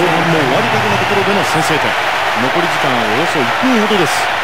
終わりかけのところでの先制点。残り時間はおよそ1分ほどです。